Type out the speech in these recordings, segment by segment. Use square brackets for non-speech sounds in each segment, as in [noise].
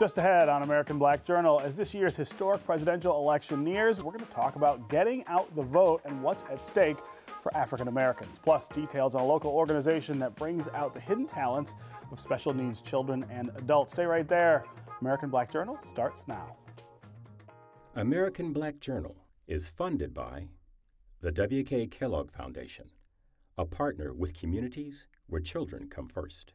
Just ahead on American Black Journal, as this year's historic presidential election nears, we're going to talk about getting out the vote and what's at stake for African Americans. Plus, details on a local organization that brings out the hidden talents of special needs children and adults. Stay right there. American Black Journal starts now. American Black Journal is funded by the W.K. Kellogg Foundation, a partner with communities where children come first.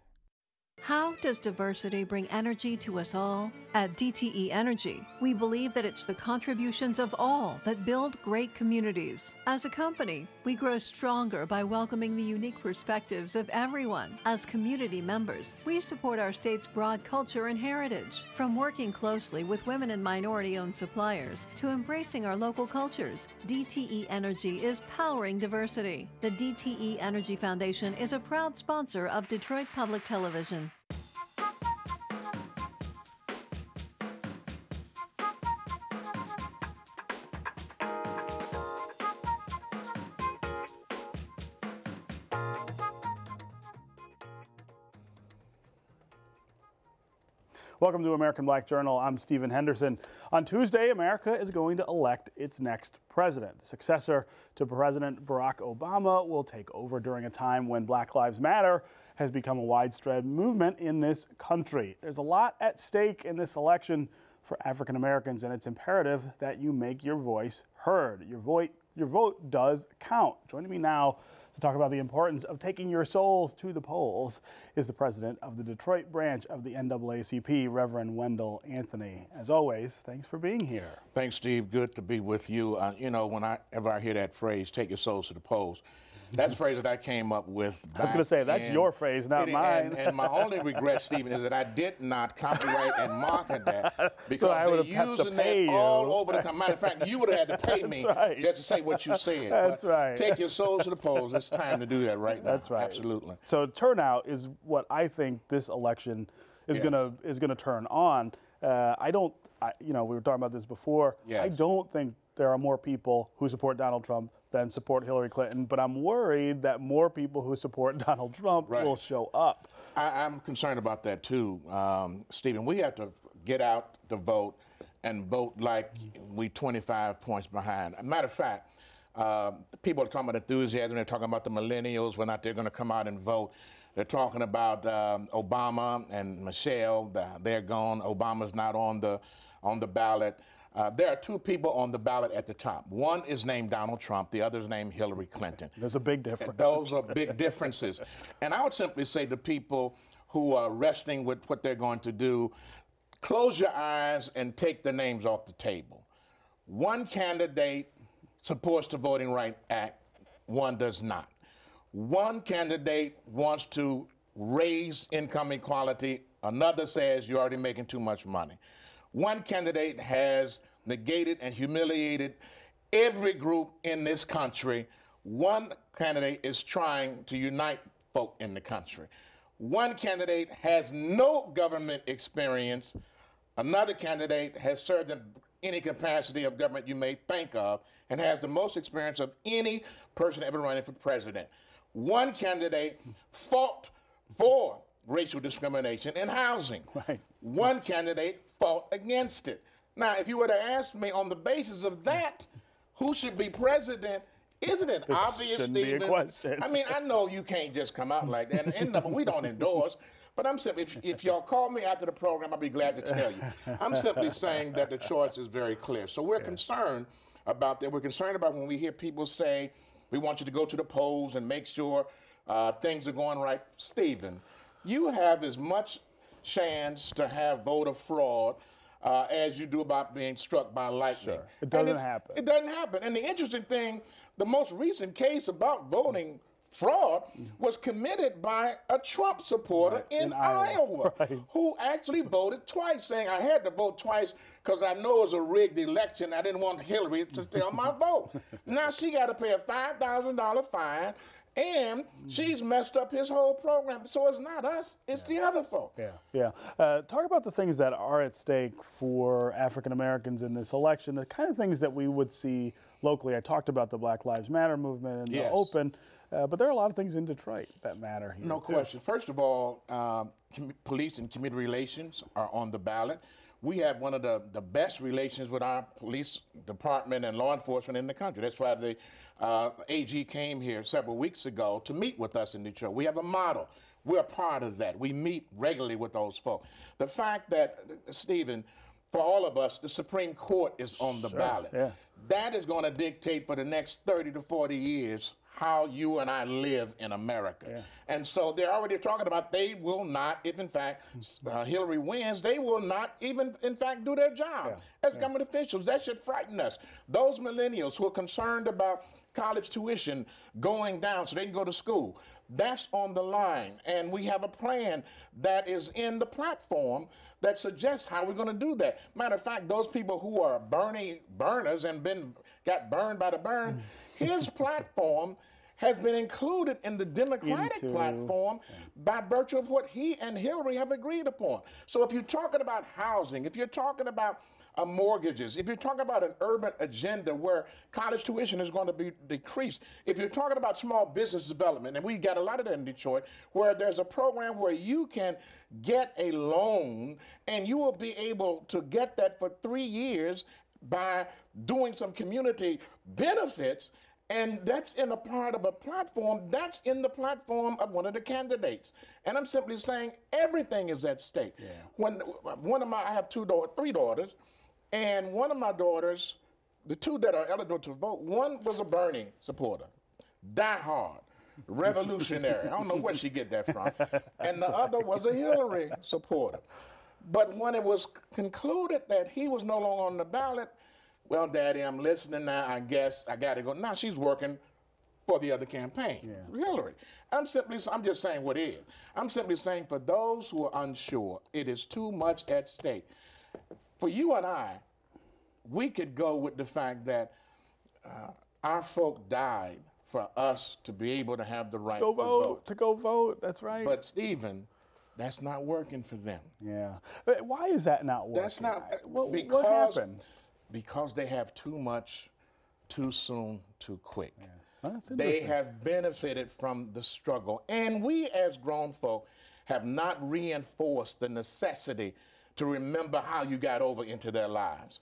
How does diversity bring energy to us all? At DTE Energy, we believe that it's the contributions of all that build great communities. As a company, we grow stronger by welcoming the unique perspectives of everyone. As community members, we support our state's broad culture and heritage. From working closely with women and minority owned suppliers to embracing our local cultures, DTE Energy is powering diversity. The DTE Energy Foundation is a proud sponsor of Detroit Public Television. Welcome to American Black Journal. I'm Stephen Henderson. On Tuesday, America is going to elect its next president. The successor to President Barack Obama will take over during a time when Black Lives Matter has become a widespread movement in this country. There's a lot at stake in this election for African Americans, and it's imperative that you make your voice heard. Your vote, your vote does count. Joining me now to talk about the importance of taking your souls to the polls is the president of the Detroit branch of the NAACP, Reverend Wendell Anthony. As always, thanks for being here. Thanks, Steve. Good to be with you. Uh, you know, whenever I ever hear that phrase, take your souls to the polls, that's a phrase that I came up with. I was going to say, that's in, your phrase, not it, mine. And, and, my only regret, Stephen, is that I did not copyright and market that [laughs] because so they're using that all over the time. Matter of fact, you would have had to pay [laughs] me right. just to say what you said. That's but right. Take your souls to the polls. It's time to do that right now. That's right. Absolutely. So turnout is what I think this election is Yes. gonna is gonna turn on. Uh, I don't, I, you know, we were talking about this before. I don't think there are more people who support Donald Trump than support Hillary Clinton, but I'm worried that more people who support [laughs] Donald Trump Right. will show up. I, I'm concerned about that too, um, Stephen. We have to get out to vote and vote like we 25 points behind. Matter of fact, um, people are talking about enthusiasm. They're talking about the millennials, whether or not they're going to come out and vote. They're talking about um, Obama and Michelle. They're gone. Obama's not on the on the ballot. Uh, there are two people on the ballot at the top. One is named Donald Trump. The other is named Hillary Clinton. There's a big difference. Those are big differences. And I would simply say to people who are wrestling with what they're going to do, close your eyes and take the names off the table. One candidate supports the Voting Rights Act, one does not. One candidate wants to raise income equality, another says you're already making too much money. One candidate has negated and humiliated every group in this country. One candidate is trying to unite folk in the country. One candidate has no government experience. Another candidate has served in any capacity of government you may think of and has the most experience of any person ever running for president. One candidate fought for racial discrimination in housing. [laughs] Right. One candidate fought against it. Now, if you were to ask me on the basis of that, who should be president, isn't it [laughs] obvious, be a Stephen? I mean, I know you can't just come out like that, and, and no, we don't endorse. But I'm simply, if, if y'all call me after the program, I'll be glad to tell you. I'm simply saying that the choice is very clear. So we're concerned about that. We're concerned about when we hear people say, we want you to go to the polls and make sure uh, things are going right. Stephen, you have as much chance to have voter fraud uh, as you do about being struck by lightning. Sure. It doesn't happen. It doesn't happen. And the interesting thing, the most recent case about voting fraud was committed by a Trump supporter in, in Iowa. Iowa, [laughs] Right. who actually voted twice, saying, I had to vote twice because I know it was a rigged election. I didn't want Hillary to steal my [laughs] vote. Now she got to pay a $5,000 fine And she's messed up his whole program. So it's not us, it's the other folk. Yeah, yeah. Uh, talk about the things that are at stake for African Americans in this election, the kind of things that we would see locally. I talked about the Black Lives Matter movement and Yes. the open, uh, but there are a lot of things in Detroit that matter here. No too. question. First of all, um, com- police and community relations are on the ballot. We have one of the, the best relations with our police department and law enforcement in the country. That's why the uh, AG came here several weeks ago to meet with us in Detroit. We have a model. We're part of that. We meet regularly with those folks. The fact that, uh, Stephen, for all of us, the Supreme Court is on the ballot. yeah. That is going to dictate for the next 30 to 40 years how you and I live in America. And so they're already talking about they will not, if in fact uh, Hillary wins, they will not even, in fact, do their job as government officials. That should frighten us. Those millennials who are concerned about college tuition going down so they can go to school. That's on the line. And we have a plan that is in the platform that suggests how we're going to do that. Matter of fact, those people who are burning burners and been got burned by the burn, his platform has been included in the Democratic Into- platform by virtue of what he and Hillary have agreed upon. So if you're talking about housing, if you're talking about uh, mortgages, if you're talking about an urban agenda where college tuition is going to be decreased, if you're talking about small business development, and we got a lot of that in Detroit, where there's a program where you can get a loan and you will be able to get that for three years by doing some community benefits. And that's in a part of a platform. That's in the platform of one of the candidates. And I'm simply saying everything is at stake. When one of my, I have two daughters, three daughters, and one of my daughters, the two that are eligible to vote, one was a Bernie supporter, die hard, revolutionary. I don't know where she get that from. [laughs] And the other was a Hillary supporter. But when it was concluded that he was no longer on the ballot, well, Daddy, I'm listening now. I guess I got to go. Now she's working for the other campaign, Hillary. I'm simply, I'm just saying what is. I'm simply saying for those who are unsure, it is too much at stake. For you and I, we could go with the fact that uh, our folk died for us to be able to have the right Go to vote, vote. to go vote. That's right. But Stephen, that's not working for them. yeah. But why is that not working? That's not What, because what happened? Because they have too much, too soon, too quick. Well, They have benefited from the struggle, and we as grown folk have not reinforced the necessity to remember how you got over into their lives.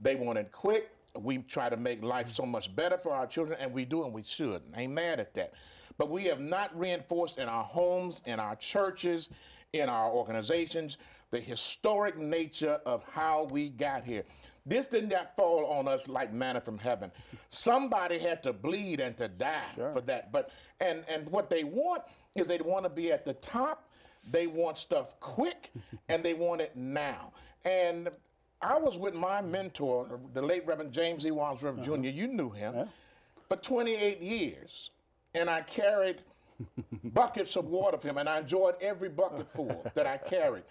They want it quick. We try to make life so much better for our children, and we do, and we should. I ain't mad at that. But we have not reinforced in our homes, in our churches, in our organizations, the historic nature of how we got here. This did not fall on us like manna from heaven. Somebody had to bleed and to die for that. But and and what they want is they want to be at the top. They want stuff quick, [laughs] and they want it now. And I was with my mentor, the late Reverend James E. Wadsworth uh-huh. Jr. You knew him for 28 years, and I carried [laughs] buckets of water for him, and I enjoyed every bucketful that I carried.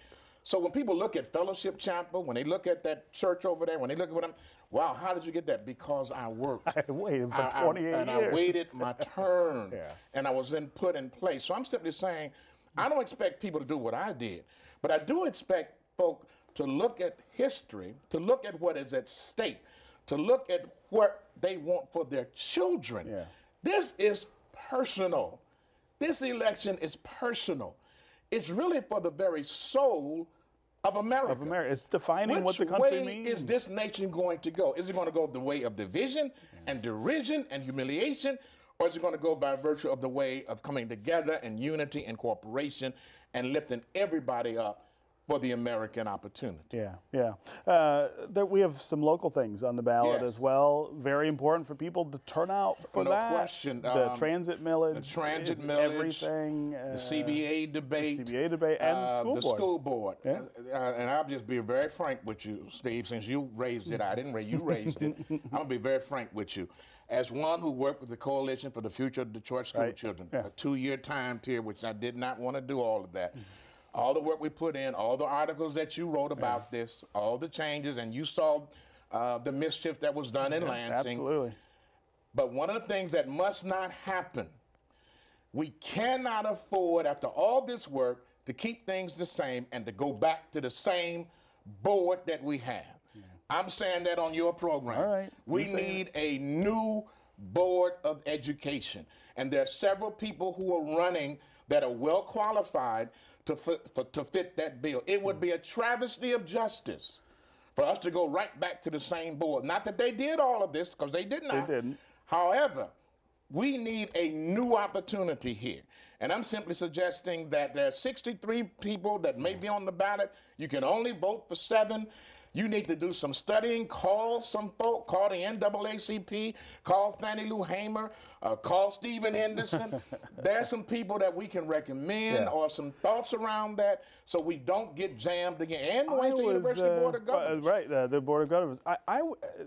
So when people look at Fellowship Chapel, when they look at that church over there, when they look at what I'm, wow, how did you get that? Because I worked. [laughs] I waited for I- I- and years. I waited my turn, [laughs] Yeah. and I was then put in place. So I'm simply saying, I don't expect people to do what I did, but I do expect folk to look at history, to look at what is at stake, to look at what they want for their children. Yeah. This is personal. This election is personal. It's really for the very soul of America. Of America. It's defining what the country way means. is this nation going to go? Is it going to go the way of division and derision and humiliation? Or is it going to go by virtue of the way of coming together and unity and cooperation and lifting everybody up for the American opportunity? Yeah, yeah. Uh, there, we have some local things on the ballot Yes. as well. Very important for people to turn out for No that. question. The Um, transit millage. the transit millage, Everything. The uh, CBA debate. CBA debate and uh, school the board. school board. Uh, and I'll just be very frank with you, Steve, since you raised it. I didn't raise you raised it. [laughs] I'm gonna be very frank with you. As one who worked with the Coalition for the Future of Detroit School Right. Children, Yeah. a two-year time period, which I did not want to do all of that. All the work we put in, all the articles that you wrote about this, all the changes, and you saw uh, the mischief that was done in Lansing. Absolutely. But one of the things that must not happen We cannot afford, after all this work, to keep things the same and to go back to the same board that we have. I'm saying that on your program. All right. We You say it. need a new board of education. And there are several people who are running that are well qualified to fit, for, to fit that bill. It would be a travesty of justice for us to go right back to the same board. Not that they did all of this, because they did not. They didn't. However, we need a new opportunity here. And I'm simply suggesting that there are 63 people that may be on the ballot. You can only vote for seven. You need to do some studying. Call some folk. Call the NAACP. Call Fannie Lou Hamer. Uh, call Stephen Henderson. [laughs] There's some people that we can recommend Yeah. or some thoughts around that so we don't get jammed again. And the I Wayne State University uh, Board of uh, Governors. right, uh, the Board of Governors. I,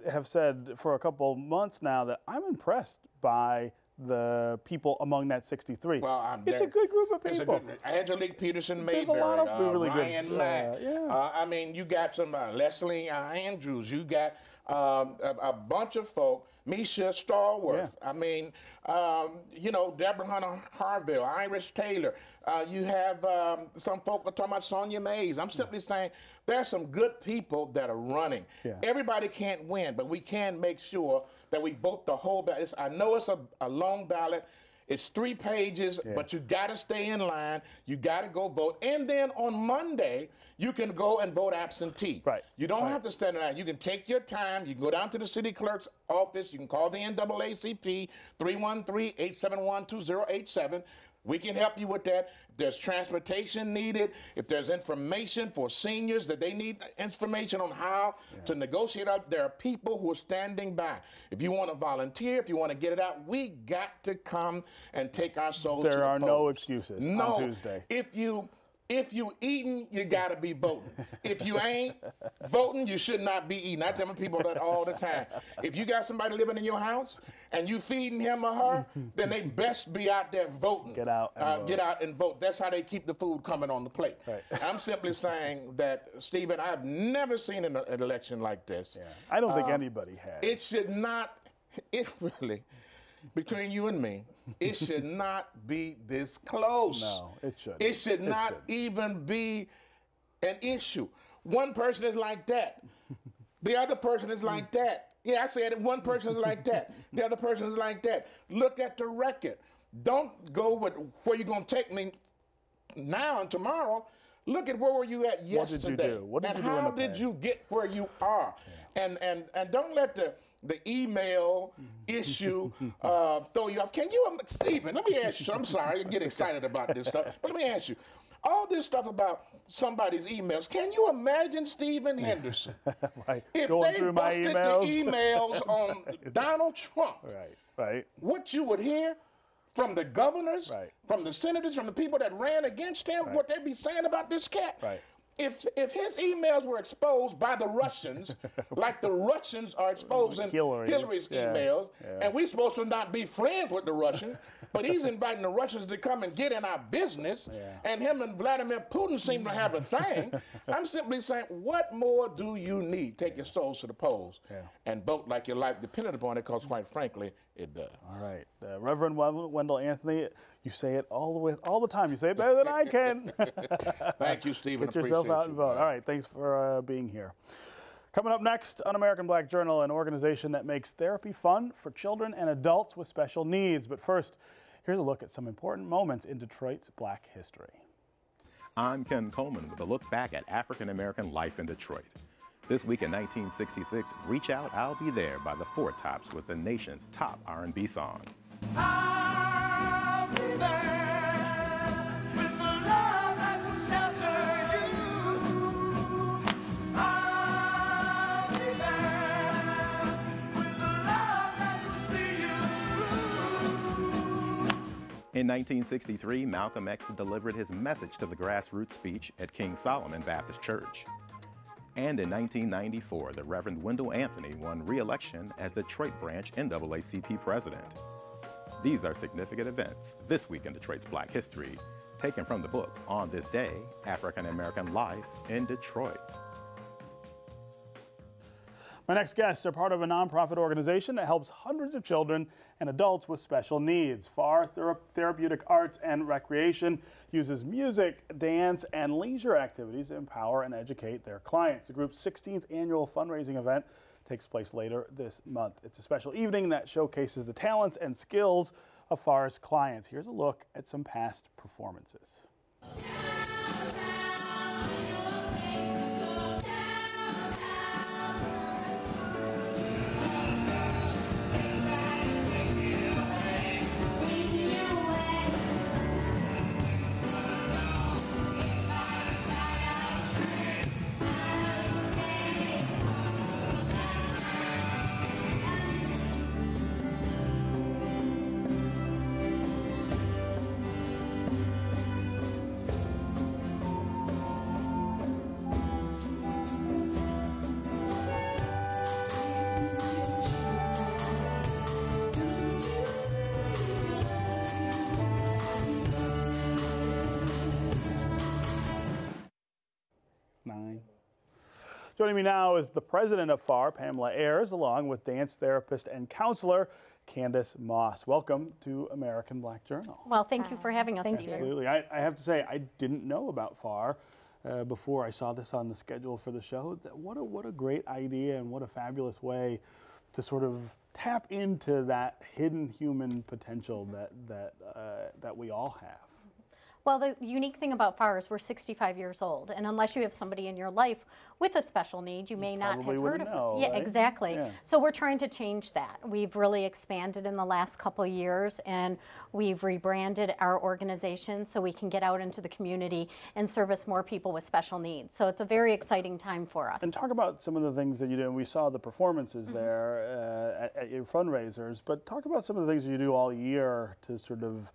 have said for a couple months now that I'm impressed by the people among that 63. Well, I'm it's a good group of It's a people. good, Angelique Peterson There's a lot of uh, really good, Ryan uh, Mack. yeah. Uh, I mean, you got some uh, Leslie Andrews. You got um, a, a bunch of folk. Misha Stallworth. I mean, um, you know, Deborah Hunter Harvill, Iris Taylor. Uh, you have um, some folk are talking about Sonya Mays. I'm simply saying there are some good people that are running. Yeah. Everybody can't win, but we can make sure that we vote the whole ballot. I know it's a, a long ballot. It's three pages, but you got to stay in line. You got to go vote. And then on Monday, you can go and vote absentee. Right. You don't have to stand in line. You can take your time. You can go down to the city clerk's office. You can call the NAACP 313-871-2087. We can help you with that. If there's transportation needed, if there's information for seniors that they need information on how to negotiate out, there are people who are standing by. If you want to volunteer, if you want to get it out, we got to come and take our souls to There the are no polls. excuses on no, Tuesday. If you if you eating, you gotta be voting. If you ain't voting, you should not be eating. I tell my people that all the time. If you got somebody living in your house and you feeding him or her, then they best be out there voting. Get out and uh, vote. Get out and vote. That's how they keep the food coming on the plate. Right. I'm simply saying that, Stephen, I've never seen an, an election like this. I don't think anybody has. It should not, [laughs] it really, between you and me, it [laughs] should not be this close. No, it shouldn't. It should It not shouldn't. even be an issue. One person is like that. The other person is like that. Yeah, I said it. One person is like that. The other person is like that. Look at the record. Don't go with where you're going to take me now and tomorrow. Look at where were you at yesterday. What did you do? What did and you do how did you get where you are? And and and don't let the the email issue [laughs] uh, throw you off. Can you, um, Stephen? Let me ask you. I'm sorry, I get excited about this stuff, but let me ask you. All this stuff about somebody's emails. Can you imagine Stephen [laughs] Henderson [laughs] Right. if Going they busted emails. the emails on Donald Trump? Right, right. what you would hear from the governors, Right. from the senators, from the people that ran against him, what they'd be saying about this cat. Right. If if his emails were exposed by the Russians, [laughs] like the Russians are exposing Hillary's, Hillary's yeah, emails, yeah. and we're supposed to not be friends with the Russians, but he's [laughs] inviting the Russians to come and get in our business, and him and Vladimir Putin seem to have a thing. [laughs] I'm simply saying, what more do you need? Take your souls to the polls and vote like your life depended upon it, because quite frankly, it does. All right, uh, Reverend Wendell Anthony, you say it all the way, all the time. You say it better than I can. [laughs] [laughs] Thank you, Stephen. Get yourself Appreciate out you. and vote. All right, thanks for uh, being here. Coming up next on American Black Journal, an organization that makes therapy fun for children and adults with special needs. But first, here's a look at some important moments in Detroit's Black history. I'm Ken Coleman with a look back at African American life in Detroit. This week in 1966, "Reach Out, I'll Be There" by the Four Tops was the nation's top R&B song. I'll be there with the love that will shelter you. I'll be there with the love that will see you through. In 1963, Malcolm X delivered his message to the grassroots speech at King Solomon Baptist Church. And in 1994, the Reverend Wendell Anthony won re-election as Detroit Branch NAACP president. These are significant events this week in Detroit's Black History, taken from the book On This Day, African American Life in Detroit. My next guests are part of a nonprofit organization that helps hundreds of children and adults with special needs. FAR Thera- Therapeutic Arts and Recreation uses music, dance, and leisure activities to empower and educate their clients. The group's 16th annual fundraising event takes place later this month. It's a special evening that showcases the talents and skills of FAR's clients. Here's a look at some past performances. Joining me now is the president of FAR, Pamela Ayres, along with dance therapist and counselor Kandice Moss. Welcome to American Black Journal. Well, thank you for having us. Thank Steve. you. Absolutely. I, I have to say, I didn't know about FAR uh, before I saw this on the schedule for the show. That- What a, what a great idea and what a fabulous way to sort of tap into that hidden human potential that, that, uh, that we all have. Well, the unique thing about FAR is we're 65 years old, and unless you have somebody in your life with a special need, you may not have heard of us. Yeah, right? exactly. Yeah. So we're trying to change that. We've really expanded in the last couple of years, and we've rebranded our organization so we can get out into the community and service more people with special needs. So it's a very exciting time for us. And talk about some of the things that you do. And we saw the performances Mm-hmm. there uh, at, at your fundraisers, but talk about some of the things you do all year to sort of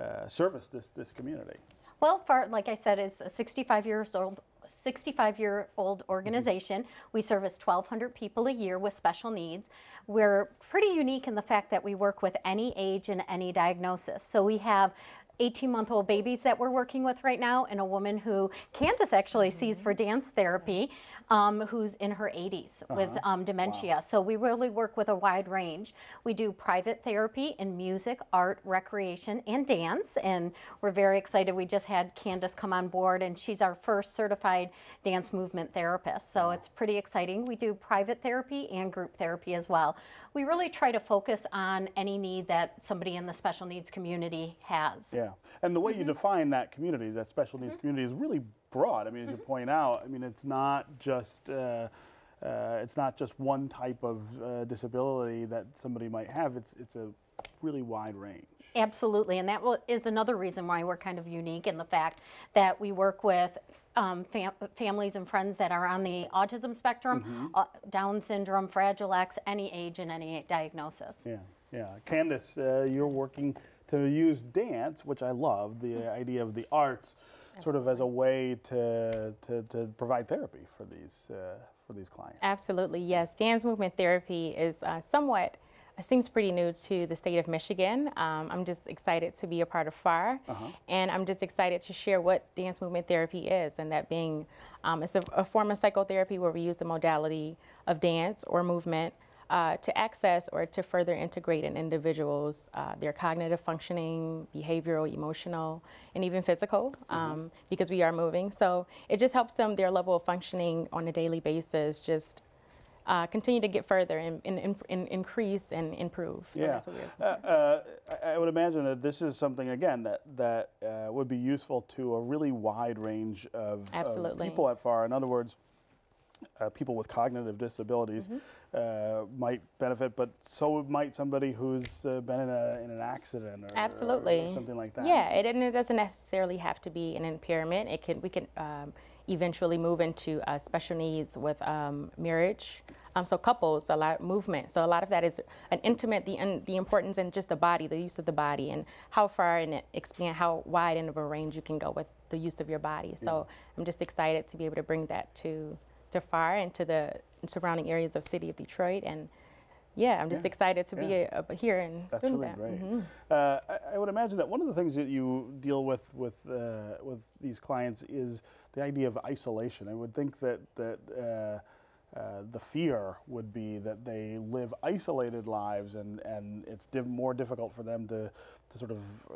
uh, service this, this community. Well, FAR, like I said, is a 65 years old. 65 year old organization. We service 1,200 people a year with special needs. We're pretty unique in the fact that we work with any age and any diagnosis. So we have 18 month old babies that we're working with right now, and a woman who Kandice actually sees for dance therapy, um, who's in her 80s with um, dementia. So we really work with a wide range. We do private therapy in music, art, recreation, and dance, and we're very excited. We just had Kandice come on board, and she's our first certified dance movement therapist. So it's pretty exciting. We do private therapy and group therapy as well. We really try to focus on any need that somebody in the special needs community has. Yeah, and the way Mm-hmm. you define that community, that special needs community, is really broad. I mean, as Mm-hmm. you point out, I mean, it's not just uh, uh, it's not just one type of uh, disability that somebody might have. It's it's a really wide range. Absolutely, and that is another reason why we're kind of unique in the fact that we work with um, fam- families and friends that are on the autism spectrum, uh, Down syndrome, Fragile X, any age and any diagnosis. Yeah, yeah. Kandice, uh, you're working to use dance, which I love, the Mm-hmm. idea of the arts, sort of as a way to, to, to provide therapy for these uh, for these clients. Absolutely, yes. Dance movement therapy is uh, somewhat, uh, seems pretty new to the state of Michigan. Um, I'm just excited to be a part of FAR, and I'm just excited to share what dance movement therapy is, and that being, um, it's a, a form of psychotherapy where we use the modality of dance or movement uh, to access or to further integrate an individual's uh, their cognitive functioning, behavioral, emotional, and even physical, um, because we are moving. So it just helps them their level of functioning on a daily basis just uh, continue to get further and, and, and, increase and improve. So yeah, that's what we're. uh, uh, I- would imagine that this is something again that that uh, would be useful to a really wide range of, of Absolutely. people at FAR. In other words, uh, people with cognitive disabilities Mm-hmm. uh, might benefit, but so might somebody who's uh, been in, a, in an accident or, or- Absolutely. or something like that. Yeah, it, and it doesn't necessarily have to be an impairment. It can we can um, eventually move into uh, special needs with um, marriage. Um, so couples, a lot of movement. So a lot of that is an intimate, the in, the importance in just the body, the use of the body, and how far and expand how wide and of a range you can go with the use of your body. So I'm just excited to be able to bring that to to FAR and to the surrounding areas of city of Detroit and. Yeah, I'm just Yeah, excited to be yeah. a, here and That's doing really that. great. Mhm. Uh, I, I would imagine that one of the things that you deal with with uh, with these clients is the idea of isolation. I would think that that uh, uh, the fear would be that they live isolated lives and, and it's div- more difficult for them to, to sort of uh,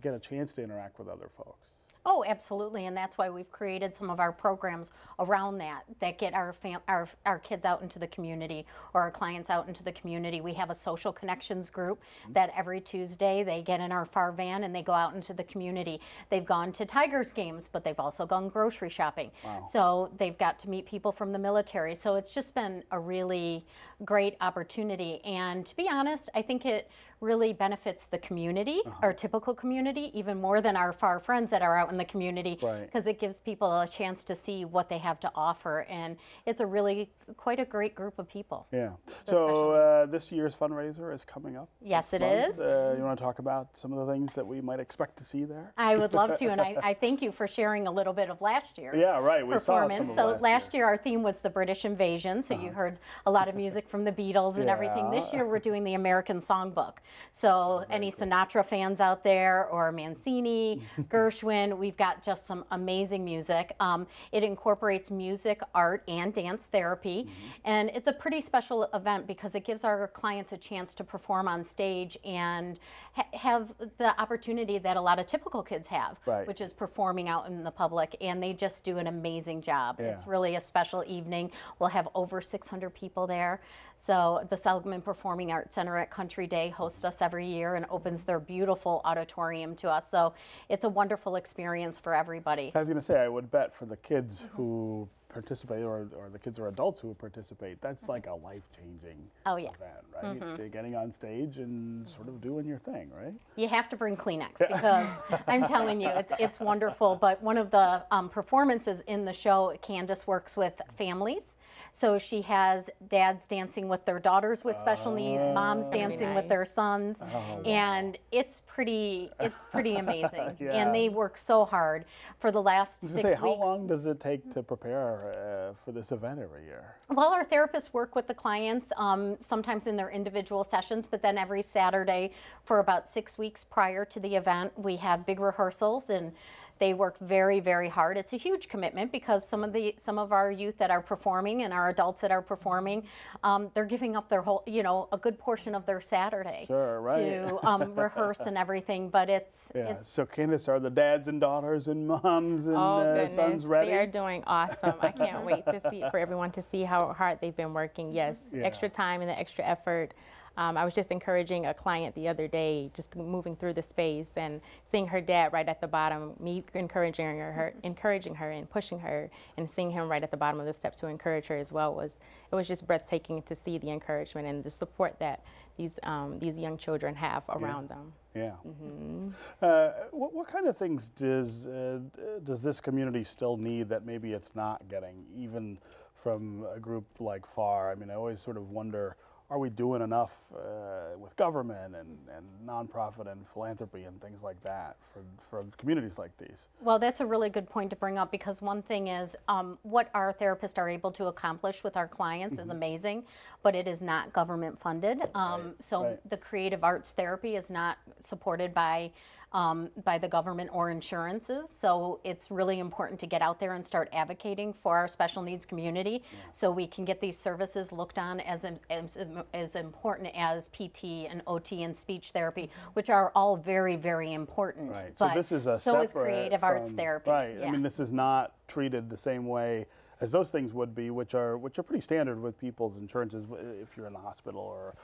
get a chance to interact with other folks. Oh, absolutely, and that's why we've created some of our programs around that that get our fam- our our kids out into the community or our clients out into the community. We have a social connections group that every Tuesday they get in our far van and they go out into the community. They've gone to Tigers games, but they've also gone grocery shopping. So they've got to meet people from the military. So it's just been a really great opportunity. And to be honest, I think it really benefits the community, Uh-huh. our typical community, even more than our far friends that are out in the community, Right. because it gives people a chance to see what they have to offer. And it's a really quite a great group of people. Yeah. So uh, this year's fundraiser is coming up. Yes, it month. is. Uh, you want to talk about some of the things that we might expect to see there? I would love to, and I, [laughs] I thank you for sharing a little bit of last year. Yeah, right, we saw some of so last last year. our theme was the British invasion, so you heard a lot of [laughs] music from the Beatles and everything. This year we're doing the American Songbook. So any Sinatra fans out there, or Mancini, [laughs] Gershwin, we've got just some amazing music. Um, it incorporates music, art, and dance therapy, and it's a pretty special event because it gives our clients a chance to perform on stage and ha- have the opportunity that a lot of typical kids have, Right. which is performing out in the public, and they just do an amazing job. It's really a special evening. We'll have over 600 people there. So the Seligman Performing Arts Center at Country Day hosts us every year and opens their beautiful auditorium to us. So it's a wonderful experience for everybody. I was going to say, I would bet for the kids who participate, or, or the kids or adults who participate, that's like a life changing Oh, yeah. Mm-hmm. event, right? They're Getting on stage and sort of doing your thing, right? You have to bring Kleenex because [laughs] I'm telling you, it's, it's wonderful. But one of the um, performances in the show, Kandice works with families. So she has dads dancing with their daughters with special needs, moms dancing with their sons, and it's pretty, it's pretty amazing. [laughs] Yeah. And they work so hard for the last six say, how long does it take to prepare uh, for this event every year? Well, our therapists work with the clients um, sometimes in their individual sessions, but then every Saturday for about six weeks prior to the event, we have big rehearsals and they work very, very hard. It's a huge commitment because some of the some of our youth that are performing and our adults that are performing, um, they're giving up their whole, you know, a good portion of their Saturday Sure, right. to um, [laughs] rehearse and everything. But it's Yeah. it's so, Kandice, are the dads and daughters and moms and Oh uh, goodness, sons ready? they are doing awesome. I can't wait to see for everyone to see how hard they've been working. Yes, [laughs] Yeah. extra time and the extra effort. Um, I was just encouraging a client the other day, just moving through the space and seeing her dad right at the bottom, me encouraging her, her encouraging her and pushing her, and seeing him right at the bottom of the steps to encourage her as well was it was just breathtaking to see the encouragement and the support that these um, these young children have around them. Yeah. Mm-hmm. Uh, what, what kind of things does uh, does this community still need that maybe it's not getting, even from a group like FAR? I mean, I always sort of wonder, are we doing enough uh, with government and, and nonprofit and philanthropy and things like that for, for communities like these? Well, that's a really good point to bring up because one thing is um, what our therapists are able to accomplish with our clients is amazing, but it is not government funded. Um, so Mm-hmm. right. the creative arts therapy is not supported by. Um, by the government or insurances. So it's really important to get out there and start advocating for our special needs community so we can get these services looked on as, as, as important as PT and OT and speech therapy, which are all very, very important. Right. So this is a so is creative arts therapy. Right. Yeah. I mean, this is not treated the same way as those things would be, which are which are pretty standard with people's insurances. If you're in the hospital or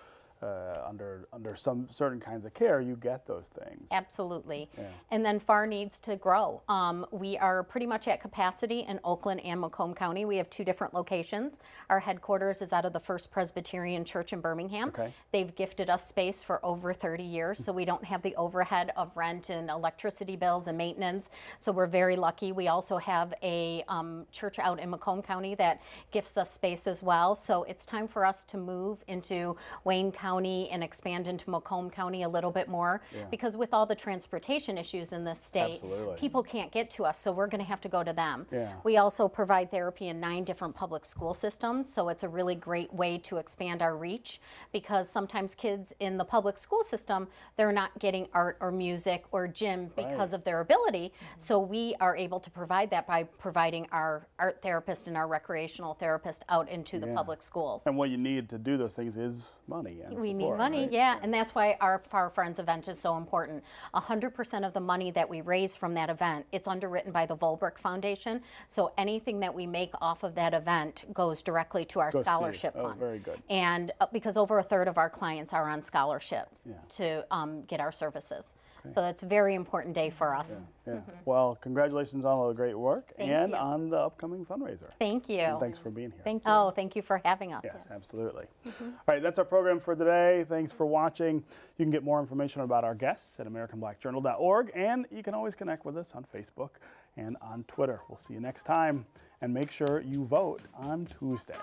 uh, under under some certain kinds of care, you get those things. Absolutely. And then FAR needs to grow. Um, we are pretty much at capacity in Oakland and Macomb County. We have two different locations. Our headquarters is out of the First Presbyterian Church in Birmingham. Okay. They've gifted us space for over 30 years, so we don't have the overhead of rent and electricity bills and maintenance. So we're very lucky. We also have a um, church out in Macomb County that gifts us space as well. So it's time for us to move into Wayne County. County and expand into Macomb County a little bit more. Yeah. Because with all the transportation issues in this state, Absolutely. people can't get to us, so we're going to have to go to them. Yeah. We also provide therapy in nine different public school systems, so it's a really great way to expand our reach because sometimes kids in the public school system, they're not getting art or music or gym because Right. of their ability. So we are able to provide that by providing our art therapist and our recreational therapist out into the Yeah. public schools. And what you need to do those things is money. And We need money, right? yeah, and that's why our Far Friends event is so important. 100% of the money that we raise from that event, it's underwritten by the Vollbrecht Foundation, so anything that we make off of that event goes directly to our Goes to scholarship Oh, fund. very good. And uh, because over a third of our clients are on scholarship Yeah. to um, get our services. So that's a very important day for us. Yeah. Well, congratulations on all the great work. Thank and you. on the upcoming fundraiser. Thank you. And thanks for being here. Thank you. Oh, thank you for having us. Yes, absolutely. Mm-hmm. All right, that's our program for today. Thanks for watching. You can get more information about our guests at AmericanBlackJournal.org, and you can always connect with us on Facebook and on Twitter. We'll see you next time, and make sure you vote on Tuesday.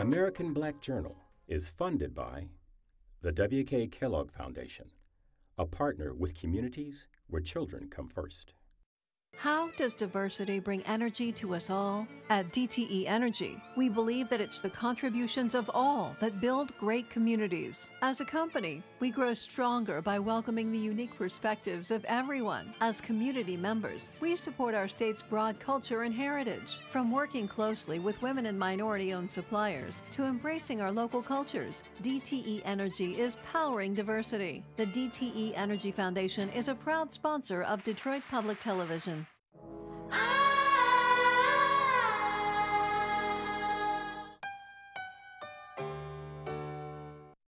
American Black Journal is funded by the W.K. Kellogg Foundation, a partner with communities where children come first. How does diversity bring energy to us all? At DTE Energy, we believe that it's the contributions of all that build great communities. As a company, we grow stronger by welcoming the unique perspectives of everyone. As community members, we support our state's broad culture and heritage. From working closely with women and minority owned suppliers to embracing our local cultures, DTE Energy is powering diversity. The DTE Energy Foundation is a proud sponsor of Detroit Public Television.